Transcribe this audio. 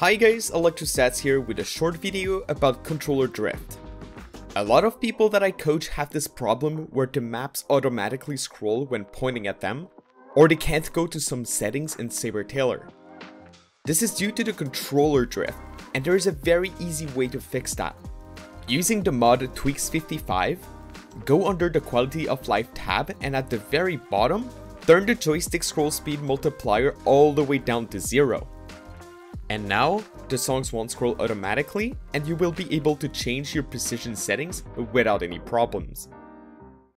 Hi guys, ElectroStats here with a short video about controller drift. A lot of people that I coach have this problem where the maps automatically scroll when pointing at them, or they can't go to some settings in Saber Tailor. This is due to the controller drift, and there is a very easy way to fix that. Using the mod Tweaks55, go under the quality of life tab and at the very bottom, turn the joystick scroll speed multiplier all the way down to zero. And now, the songs won't scroll automatically and you will be able to change your position settings without any problems.